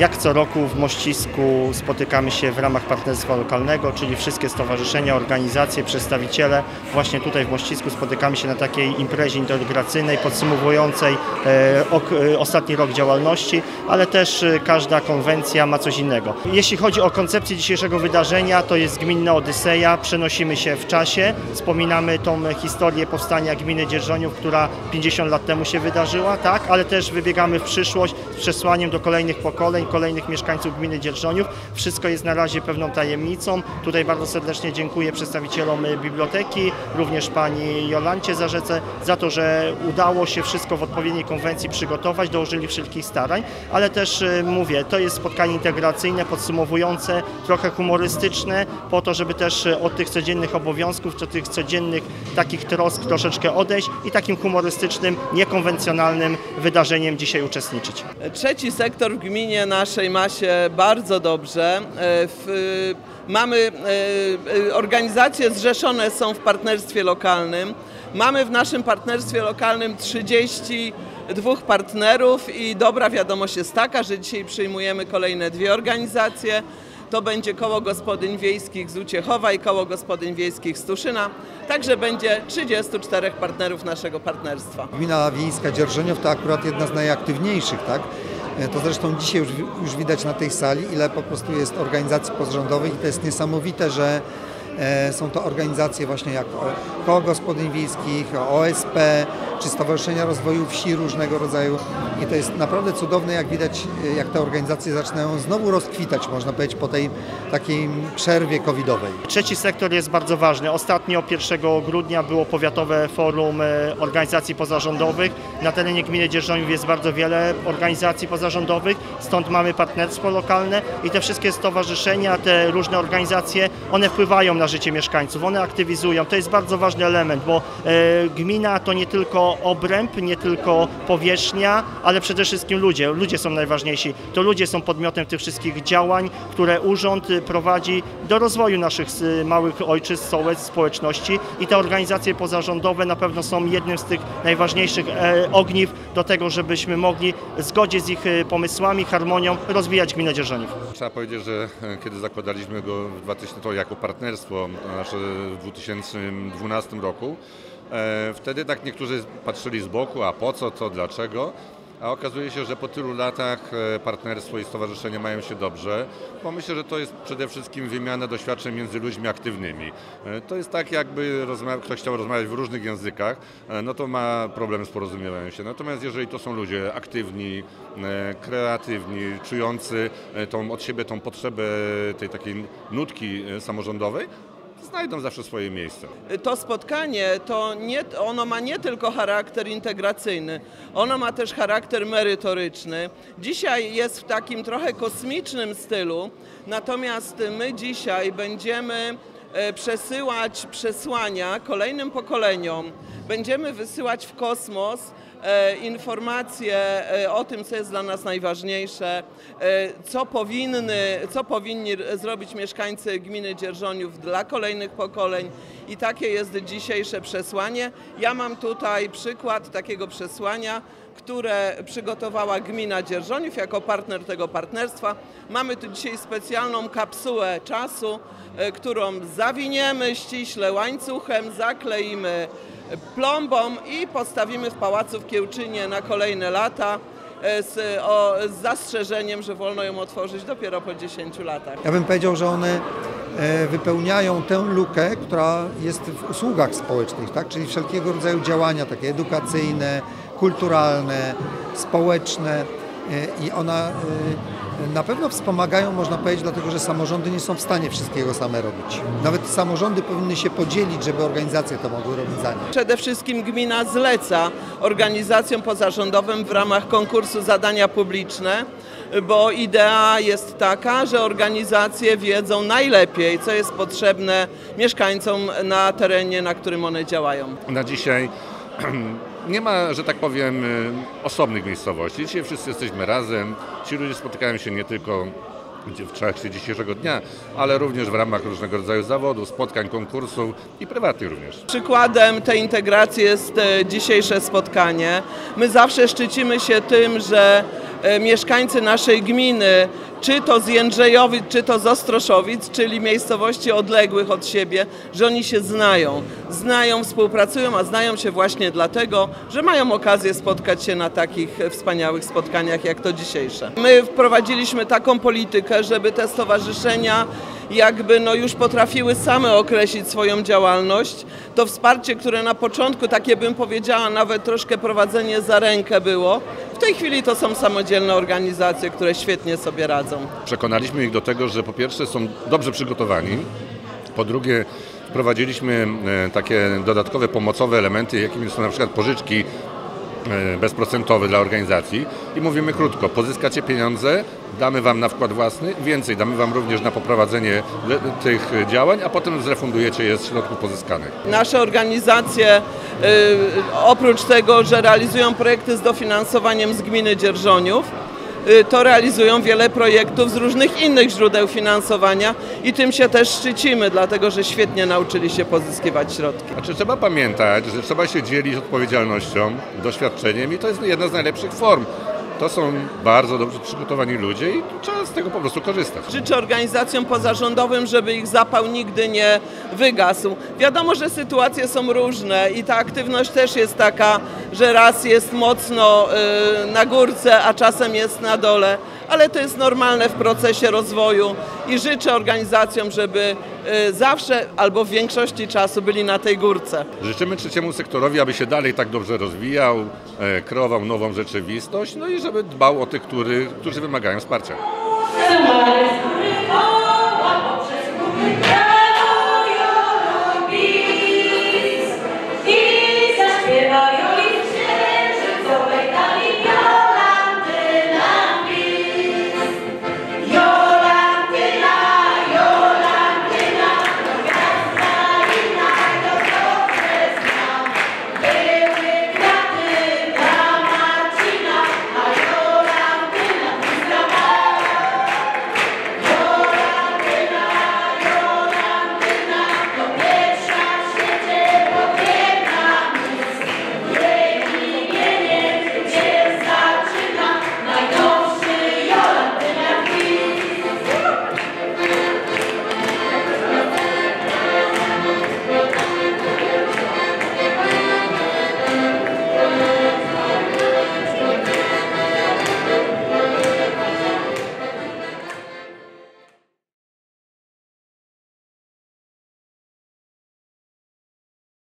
Jak co roku w Mościsku spotykamy się w ramach partnerstwa lokalnego, czyli wszystkie stowarzyszenia, organizacje, przedstawiciele. Właśnie tutaj w Mościsku spotykamy się na takiej imprezie integracyjnej podsumowującej e, e, ostatni rok działalności, ale też e, każda konwencja ma coś innego. Jeśli chodzi o koncepcję dzisiejszego wydarzenia, to jest gminna Odyseja. Przenosimy się w czasie, wspominamy tą historię powstania gminy Dzierżoniów, która 50 lat temu się wydarzyła, tak, ale też wybiegamy w przyszłość z przesłaniem do kolejnych pokoleń, kolejnych mieszkańców gminy Dzierżoniów. Wszystko jest na razie pewną tajemnicą. Tutaj bardzo serdecznie dziękuję przedstawicielom biblioteki, również pani Jolancie Zarzece za to, że udało się wszystko w odpowiedniej konwencji przygotować, dołożyli wszelkich starań, ale też y, mówię, to jest spotkanie integracyjne, podsumowujące, trochę humorystyczne, po to, żeby też y, od tych codziennych obowiązków, od tych codziennych takich trosk troszeczkę odejść i takim humorystycznym, niekonwencjonalnym wydarzeniem dzisiaj uczestniczyć. Trzeci sektor w gminie naszej ma się bardzo dobrze. E, w, mamy e, organizacje zrzeszone są w partnerstwie lokalnym. Mamy w naszym partnerstwie lokalnym 32 partnerów i dobra wiadomość jest taka, że dzisiaj przyjmujemy kolejne dwie organizacje. To będzie Koło Gospodyń Wiejskich z Uciechowa i Koło Gospodyń Wiejskich z Tuszyna. Także będzie 34 partnerów naszego partnerstwa. Gmina Wiejska Dzierżoniów to akurat jedna z najaktywniejszych, tak? To zresztą dzisiaj już, już widać na tej sali, ile po prostu jest organizacji pozarządowych i to jest niesamowite, że e, są to organizacje właśnie jak Koło Gospodyń Wiejskich, OSP, czy Stowarzyszenia Rozwoju Wsi różnego rodzaju. I to jest naprawdę cudowne, jak widać, jak te organizacje zaczynają znowu rozkwitać, można powiedzieć, po tej takiej przerwie covidowej. Trzeci sektor jest bardzo ważny. Ostatnio 1 grudnia było powiatowe forum e, organizacji pozarządowych. Na terenie gminy Dzierżoniów jest bardzo wiele organizacji pozarządowych, stąd mamy partnerstwo lokalne i te wszystkie stowarzyszenia, te różne organizacje, one wpływają na życie mieszkańców, one aktywizują. To jest bardzo ważny element, bo e, gmina to nie tylko obręb, nie tylko powierzchnia, ale przede wszystkim ludzie. Ludzie są najważniejsi. To ludzie są podmiotem tych wszystkich działań, które urząd prowadzi do rozwoju naszych małych ojczyzn, sołec, społeczności i te organizacje pozarządowe na pewno są jednym z tych najważniejszych e, ogniw do tego, żebyśmy mogli w zgodzie z ich e, pomysłami, harmonią rozwijać gminę Dzierżoniów. Trzeba powiedzieć, że e, kiedy zakładaliśmy go w 2000, to jako partnerstwo nasze w 2012 roku, E, wtedy tak niektórzy patrzyli z boku, a po co to, dlaczego? A okazuje się, że po tylu latach e, partnerstwo i stowarzyszenie mają się dobrze, bo myślę, że to jest przede wszystkim wymiana doświadczeń między ludźmi aktywnymi. E, to jest tak, jakby ktoś chciał rozmawiać w różnych językach, no to ma problem z porozumiewaniem się. Natomiast jeżeli to są ludzie aktywni, kreatywni, czujący tą, od siebie tą potrzebę tej takiej nutki samorządowej, znajdą zawsze swoje miejsce. To spotkanie, to nie, ono ma nie tylko charakter integracyjny, ono ma też charakter merytoryczny. Dzisiaj jest w takim trochę kosmicznym stylu, natomiast my dzisiaj będziemy e, przesyłać przesłania kolejnym pokoleniom, będziemy wysyłać w kosmos informacje e, o tym, co jest dla nas najważniejsze, e, co, powinny, co powinni zrobić mieszkańcy gminy Dzierżoniów dla kolejnych pokoleń i takie jest dzisiejsze przesłanie. Ja mam tutaj przykład takiego przesłania, które przygotowała gmina Dzierżoniów jako partner tego partnerstwa. Mamy tu dzisiaj specjalną kapsułę czasu, którą zawiniemy ściśle łańcuchem, zakleimy plombą i postawimy w Pałacu w Kiełczynie na kolejne lata. E, z, o, z zastrzeżeniem, że wolno ją otworzyć dopiero po 10 latach. Ja bym powiedział, że one e, wypełniają tę lukę, która jest w usługach społecznych, tak? czyli wszelkiego rodzaju działania takie edukacyjne, kulturalne, społeczne e, i ona na pewno wspomagają, można powiedzieć, dlatego że samorządy nie są w stanie wszystkiego same robić. Nawet samorządy powinny się podzielić, żeby organizacje to mogły robić za nie. Przede wszystkim gmina zleca organizacjom pozarządowym w ramach konkursu zadania publiczne, bo idea jest taka, że organizacje wiedzą najlepiej, co jest potrzebne mieszkańcom na terenie, na którym one działają. Na dzisiaj nie ma, że tak powiem, y, osobnych miejscowości. Dzisiaj wszyscy jesteśmy razem. Ci ludzie spotykają się nie tylko w trakcie dzisiejszego dnia, ale również w ramach różnego rodzaju zawodów, spotkań, konkursów i prywatnych również. Przykładem tej integracji jest e, dzisiejsze spotkanie. My zawsze szczycimy się tym, że mieszkańcy naszej gminy, czy to z Jędrzejowic, czy to z Ostroszowic, czyli miejscowości odległych od siebie, że oni się znają. Znają, współpracują, a znają się właśnie dlatego, że mają okazję spotkać się na takich e, wspaniałych spotkaniach jak to dzisiejsze. My wprowadziliśmy taką politykę, żeby te stowarzyszenia jakby no już potrafiły same określić swoją działalność. To wsparcie, które na początku, takie bym powiedziała, nawet troszkę prowadzenie za rękę było, w tej chwili to są samodzielne organizacje, które świetnie sobie radzą. Przekonaliśmy ich do tego, że po pierwsze są dobrze przygotowani, po drugie wprowadziliśmy e, takie dodatkowe pomocowe elementy, jakimi są na przykład pożyczki e, bezprocentowe dla organizacji i mówimy krótko, pozyskacie pieniądze, damy Wam na wkład własny, więcej damy Wam również na poprowadzenie tych działań, a potem zrefundujecie je z środków pozyskanych. Nasze organizacje, y, oprócz tego, że realizują projekty z dofinansowaniem z gminy Dzierżoniów, to realizują wiele projektów z różnych innych źródeł finansowania i tym się też szczycimy, dlatego że świetnie nauczyli się pozyskiwać środki. Znaczy trzeba pamiętać, że trzeba się dzielić odpowiedzialnością, doświadczeniem i to jest jedna z najlepszych form. To są bardzo dobrze przygotowani ludzie i trzeba z tego po prostu korzystać. Życzę organizacjom pozarządowym, żeby ich zapał nigdy nie wygasł. Wiadomo, że sytuacje są różne i ta aktywność też jest taka, że raz jest mocno y, na górce, a czasem jest na dole, ale to jest normalne w procesie rozwoju i życzę organizacjom, żeby y, zawsze albo w większości czasu byli na tej górce. Życzymy trzeciemu sektorowi, aby się dalej tak dobrze rozwijał, e, kreował nową rzeczywistość, no i żeby dbał o tych, który, którzy wymagają wsparcia.